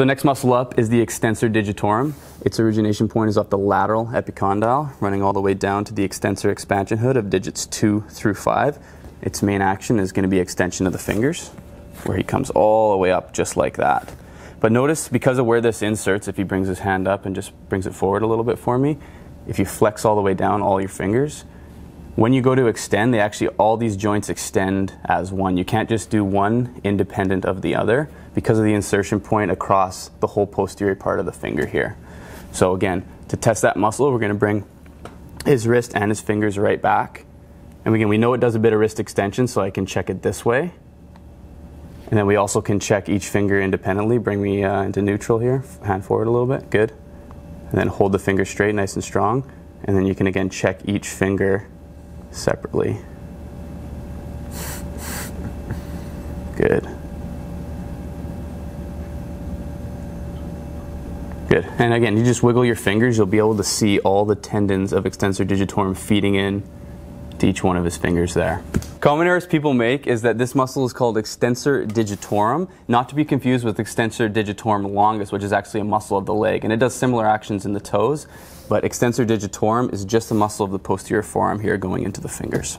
The next muscle up is the extensor digitorum. Its origination point is off the lateral epicondyle, running all the way down to the extensor expansion hood of digits 2 through 5. Its main action is going to be extension of the fingers, where he comes all the way up just like that. But notice, because of where this inserts, if he brings his hand up and just brings it forward a little bit for me, if you flex all the way down all your fingers, when you go to extend, they actually, all these joints extend as one. You can't just do one independent of the other because of the insertion point across the whole posterior part of the finger here. So again, to test that muscle, we're gonna bring his wrist and his fingers right back. And again, we know it does a bit of wrist extension, so I can check it this way. And then we also can check each finger independently. Bring me uh, into neutral here, hand forward a little bit, good. And then hold the finger straight, nice and strong. And then you can again check each finger separately. Good. Good. And again, you just wiggle your fingers, you'll be able to see all the tendons of extensor digitorum feeding in to each one of his fingers there. Common errors people make is that this muscle is called extensor digitorum, not to be confused with extensor digitorum longus, which is actually a muscle of the leg, and it does similar actions in the toes, but extensor digitorum is just the muscle of the posterior forearm here going into the fingers.